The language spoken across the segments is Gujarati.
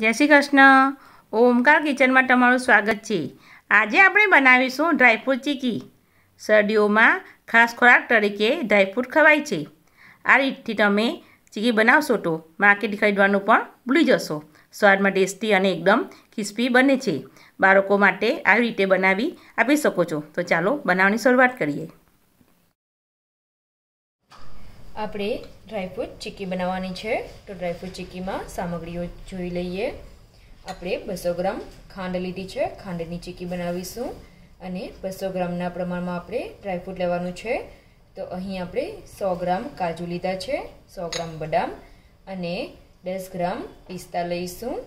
જય શ્રી કૃષ્ણ. ઓમકાર કિચનમાં તમારું સ્વાગત છે. આજે આપણે બનાવીશું ડ્રાયફ્રૂટ ચીકી. શરદીઓમાં ખાસ ખોરાક તરીકે ડ્રાયફ્રૂટ ખવાય છે. આ રીતથી તમે ચીકી બનાવશો તો માર્કેટ ખરીદવાનું પણ ભૂલી જશો. સ્વાદમાં ટેસ્ટી અને એકદમ ક્રિસ્પી બને છે. બાળકો માટે આવી રીતે બનાવી આપી શકો છો. તો ચાલો બનાવવાની શરૂઆત કરીએ. આપણે ડ્રાયફ્રૂટ ચીક્કી બનાવવાની છે. તો ડ્રાયફ્રૂટ ચીક્કીમાં સામગ્રીઓ જોઈ લઈએ. આપણે બસો ગ્રામ ખાંડ લીધી છે. ખાંડની ચીક્કી બનાવીશું. અને બસો ગ્રામના પ્રમાણમાં આપણે ડ્રાયફ્રૂટ લેવાનું છે. તો અહીં આપણે સો ગ્રામ કાજુ લીધા છે. સો ગ્રામ બદામ અને દસ ગ્રામ પિસ્તા લઈશું.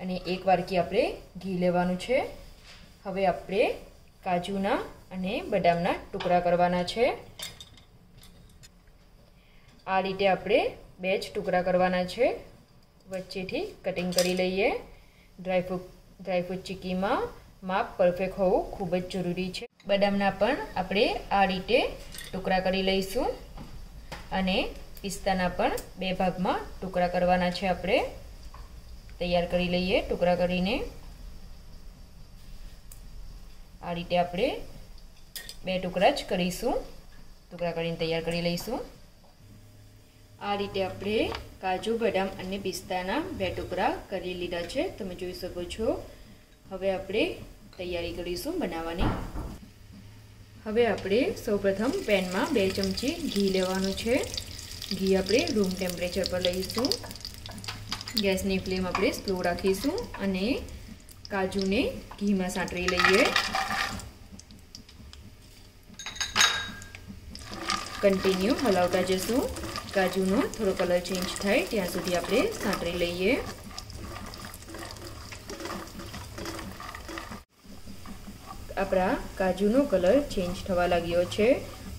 અને એક વાડકી આપણે ઘી લેવાનું છે. હવે આપણે કાજુના અને બદામના ટુકડા કરવાના છે. આ રીતે આપણે બે જ ટુકડા કરવાના છે. વચ્ચેથી કટિંગ કરી લઈએ. ડ્રાયફ્રૂટ ડ્રાયફ્રૂટ ચીકીમાં માપ પરફેક્ટ હોવું ખૂબ જ જરૂરી છે. બદામના પણ આપણે આ રીતે ટુકડા કરી લઈશું. અને પિસ્તાના પણ બે ભાગમાં ટુકડા કરવાના છે આપણે. તૈયાર કરી લઈએ ટુકડા કરીને. આ રીતે આપણે બે ટુકડા જ કરીશું. ટુકડા કરીને તૈયાર કરી લઈશું. આ રીતે આપણે કાજુ, બદામ અને પિસ્તાના બે ટુકડા કરી લીધા છે. તમે જોઈ શકો છો. હવે આપણે તૈયારી કરીશું બનાવવાની. હવે આપણે સૌપ્રથમ પેનમાં બે ચમચી ઘી લેવાનું છે. ઘી આપણે રૂમ ટેમ્પરેચર પર લઈશું. ગેસની ફ્લેમ આપણે સ્લો રાખીશું અને કાજુને ઘીમાં સાંતળી લઈએ. કન્ટિન્યુ હલાવતા જશું. કાજુનો થોડો કલર ચેન્જ થાય, ત્યાં સુધી આપણે સાંતળી લઈએ. આપણા કાજુનો કલર ચેન્જ થવા લાગ્યો છે.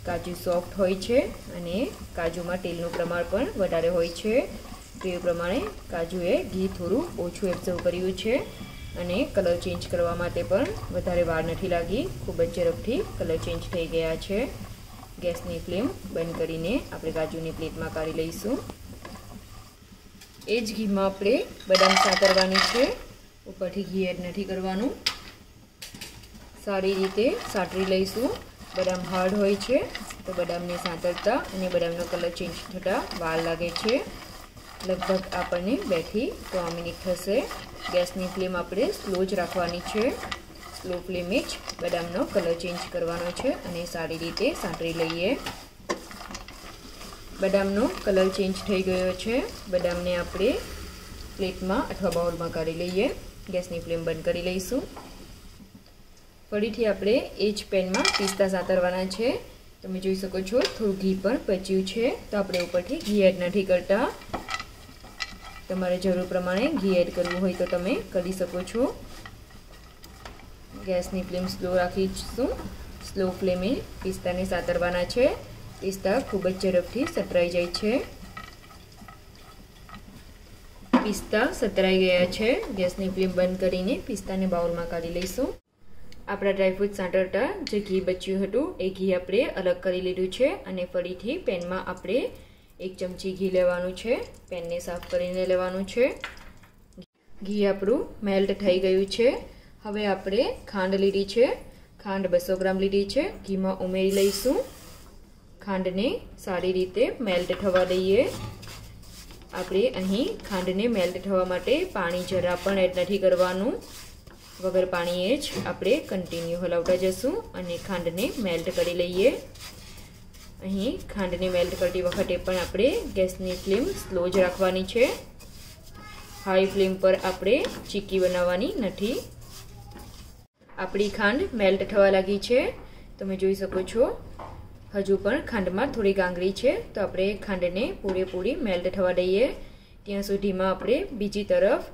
કાજુ સોફ્ટ હોય છે અને કાજુમાં તેલનું પ્રમાણ પણ વધારે હોય છે. તે પ્રમાણે કાજુએ ઘી થોડું ઓછું એબ્ઝર્વ કર્યું છે અને કલર ચેન્જ કરવા માટે પણ વધારે વાર નથી લાગી. ખૂબ જ ઝડપથી કલર ચેન્જ થઈ ગયા છે. ગેસની ફ્લેમ બંધ કરીને આપણે કાજુની પ્લેટમાં કાઢી લઈશું. એ જ ઘીમાં આપણે બદામ સાતરવાની છે. ઉપરથી ઘી એડ નથી કરવાનું. સારી રીતે સાતરી લઈશું. બદામ હાર્ડ હોય છે, તો બદામને સાંતરતા અને બદામનો કલર ચેન્જ થતાં વાર લાગે છે. લગભગ આપણને બેથી ત્રણ મિનિટ થશે. ગેસની ફ્લેમ આપણે સ્લો જ રાખવાની છે. સ્લો ફ્લેમે જ બદામનો કલર ચેન્જ કરવાનો છે અને સારી રીતે સાંતળી લઈએ. બદામનો કલર ચેન્જ થઈ ગયો છે. બદામને આપણે પ્લેટમાં અથવા બાઉલમાં કાઢી લઈએ. ગેસની ફ્લેમ બંધ કરી લઈશું. ફરીથી આપણે એ જ પેનમાં પિસ્તા સાતરવાના છે. તમે જોઈ શકો છો, થોડું ઘી પણ બચ્યું છે. તો આપણે ઉપરથી ઘી એડ નથી કરતા. તમારે જરૂર પ્રમાણે ઘી એડ કરવું હોય તો તમે કરી શકો છો. ગેસની ફ્લેમ સ્લો રાખીશું. સ્લો ફ્લેમે પિસ્તાને સાતરવાના છે. પિસ્તા ખૂબ જ ઝડપથી સતરાઈ જાય છે. પિસ્તા સતરાઈ ગયા છે. ગેસની ફ્લેમ બંધ કરીને પિસ્તાને બાઉલમાં કાઢી લઈશું. આપણા ડ્રાયફ્રૂટ સાંટરતા જે ઘી બચ્યું હતું, એ ઘી આપણે અલગ કરી લીધું છે અને ફરીથી પેનમાં આપણે એક ચમચી ઘી લેવાનું છે. પેનને સાફ કરીને લેવાનું છે. ઘી આપણું મેલ્ટ થઈ ગયું છે. હવે આપણે ખાંડ લીધી છે. ખાંડ બસો ગ્રામ લીધી છે. ઘીમાં ઉમેરી લઈશું. ખાંડને સારી રીતે મેલ્ટ થવા દઈએ. આપણે અહીં ખાંડને મેલ્ટ થવા માટે પાણી જરા પણ એડ નથી કરવાનું. વગર પાણીએ જ આપણે કન્ટિન્યુ હલાવતા જશું અને ખાંડને મેલ્ટ કરી લઈએ. અહીં ખાંડને મેલ્ટ કરતી વખતે પણ આપણે ગેસની ફ્લેમ સ્લો જ રાખવાની છે. હાઈ ફ્લેમ પર આપણે ચીક્કી બનાવવાની નથી. આપણી ખાંડ મેલ્ટ થવા લાગી છે. તમે જોઈ શકો છો, હજુ પણ ખાંડમાં થોડી ગાંગરી છે. તો આપણે ખાંડને પૂરેપૂરી મેલ્ટ થવા દઈએ. ત્યાં સુધીમાં આપણે બીજી તરફ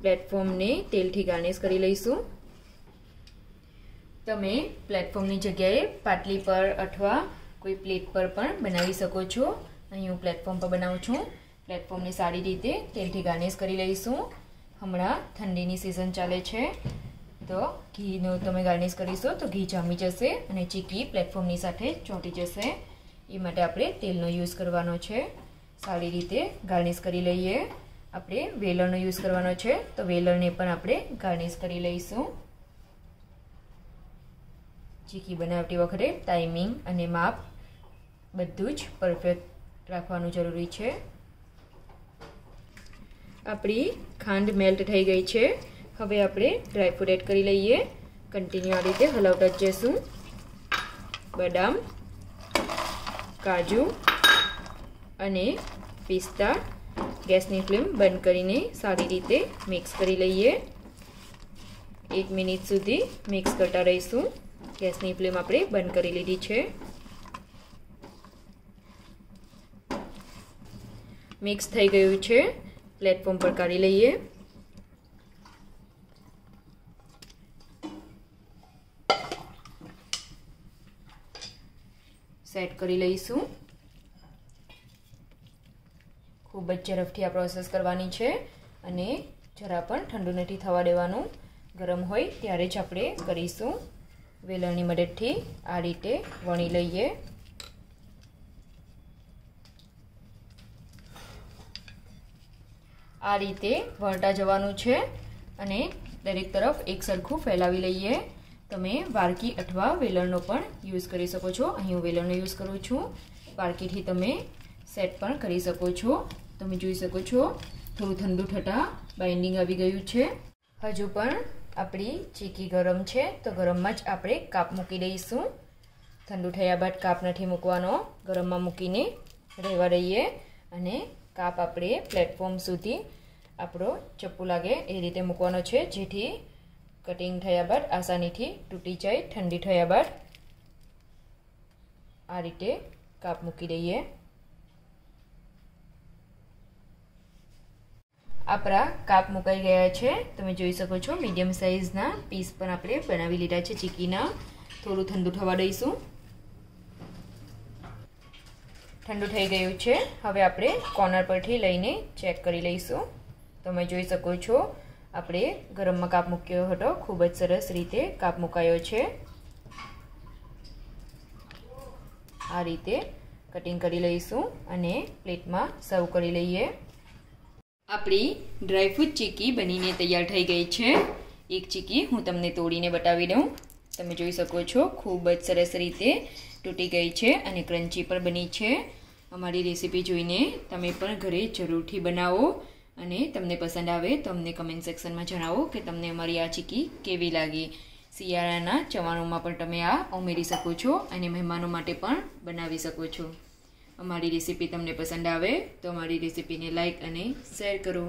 પ્લેટફોર્મને તેલથી ગાર્નિશ કરી લઈશું. તમે પ્લેટફોર્મની જગ્યાએ પાટલી પર અથવા કોઈ પ્લેટ પર પણ બનાવી શકો છો. અહીં હું પ્લેટફોર્મ પર બનાવું છું. પ્લેટફોર્મને સારી રીતે તેલથી ગાર્નિશ કરી લઈશું. હમણાં ઠંડીની સિઝન ચાલે છે. તો ઘીનો તમે ગાર્નિશ કરીશો તો ઘી જામી જશે અને ચીકી પ્લેટફોર્મની સાથે ચોંટી જશે. એ માટે આપણે તેલનો યુઝ કરવાનો છે. સારી રીતે ગાર્નિશ કરી લઈએ. આપણે વેલણનો યુઝ કરવાનો છે. તો વેલણને પણ આપણે ગાર્નિશ કરી લઈશું. ચીકી બનાવતી વખતે ટાઈમિંગ અને માપ બધું જ પરફેક્ટ રાખવાનું જરૂરી છે. આપણી ખાંડ મેલ્ટ થઈ ગઈ છે. હવે આપણે ડ્રાયફ્રૂટ એડ કરી લઈએ. કન્ટિન્યુ આ રીતે હલાવતા જ જઈશું. બદામ, કાજુ અને પિસ્તા ગેસની ફ્લેમ બંધ કરીને સારી રીતે મિક્સ કરી લઈએ. એક મિનિટ સુધી મિક્સ કરતા રહીશું. ગેસની ફ્લેમ આપણે બંધ કરી લીધી છે. મિક્સ થઈ ગયું છે. પ્લેટફોર્મ પર કાઢી લઈએ. સેટ કરી લઈશું. ખૂબ જ ઝડપથી આ પ્રોસેસ કરવાની છે અને જરા પણ ઠંડુ નથી થવા દેવાનું. ગરમ હોય ત્યારે જ આપણે કરીશું. વેલણની મદદથી આ રીતે વણી લઈએ. આ રીતે વળતા જવાનું છે અને દરેક તરફ એક સરખું ફેલાવી લઈએ. તમે વારકી અથવા વેલણનો પણ યુઝ કરી શકો છો. અહીં હું વેલણનો યુઝ કરું છું. વારકીથી તમે સેટ પણ કરી શકો છો. તમે જોઈ શકો છો, થોડું ઠંડુ થતાં બાઇન્ડિંગ આવી ગયું છે. હજુ પણ આપણી ચીકી ગરમ છે, તો ગરમમાં જ આપણે કાપ મૂકી દઈશું. ઠંડુ થયા બાદ કાપ નથી મૂકવાનો. ગરમમાં મૂકીને રહેવા દઈએ અને કાપ આપણે પ્લેટફોર્મ સુધી આપણો ચપ્પુ લાગે એ રીતે મૂકવાનો છે, જેથી કટિંગ થયા બાદ આસાનીથી તૂટી જાય, ઠંડી થયા બાદ આ રીતે કાપ મૂકી દઈએ. આપણા કાપ મુકાઈ ગયા છે. તમે જોઈ શકો છો મીડિયમ સાઇઝના પીસ પણ આપણે બનાવી લીધા છે ચીકીના. થોડું ઠંડુ થવા દઈશું. ઠંડુ થઈ ગયું છે. હવે આપણે કોર્નર પરથી લઈને ચેક કરી લઈશું. તમે જોઈ શકો છો આપણે ગરમમાં કાપ મૂક્યો હતો. ખૂબ જ સરસ રીતે કાપ મુકાયો છે. આ રીતે કટિંગ કરી લઈશું અને પ્લેટમાં સર્વ કરી લઈએ. આપણી ડ્રાયફ્રૂટ ચીકી બનીને તૈયાર થઈ ગઈ છે. એક ચીકી હું તમને તોડીને બતાવી દઉં. તમે જોઈ શકો છો, ખૂબ જ સરસ રીતે તૂટી ગઈ છે અને ક્રન્ચી પણ બની છે. અમારી રેસીપી જોઈને તમે પણ ઘરે જરૂરથી બનાવો. અને તમને પસંદ આવે તો અમને કમેન્ટ સેક્શનમાં જણાવો કે તમને અમારી આ ચીકી કેવી લાગી. શિયાળાના ચવાણોમાં પણ તમે આ ઉમેરી શકો છો અને મહેમાનો માટે પણ બનાવી શકો છો. અમારી રેસીપી તમને પસંદ આવે તો અમારી રેસીપીને લાઇક અને શેર કરો.